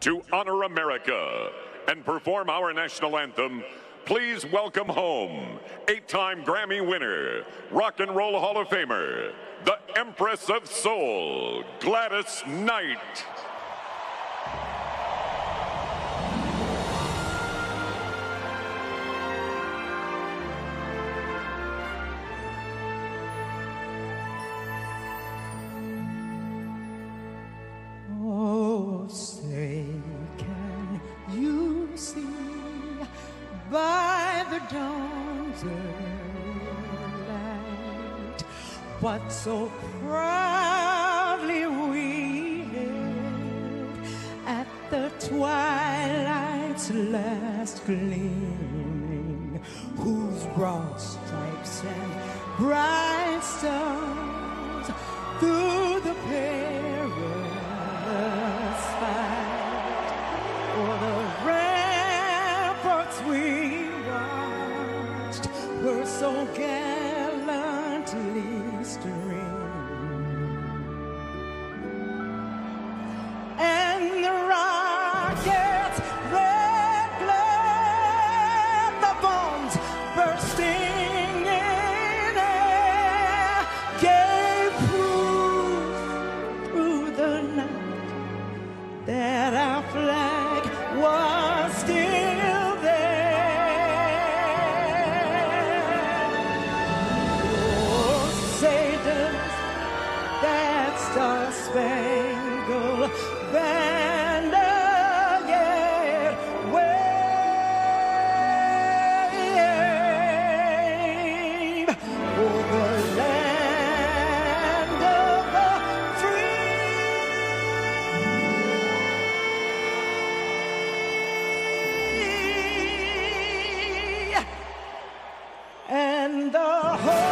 To honor America and perform our national anthem, please welcome home eight time Grammy winner, Rock and Roll Hall of Famer, the Empress of Soul, Gladys Knight. What so proudly we hailed at the twilight's last gleaming, whose broad stripes and bright stars through the perilous fight o'er the ramparts we watched were so gallantly streaming. And the rockets' star-spangled banner. and the whole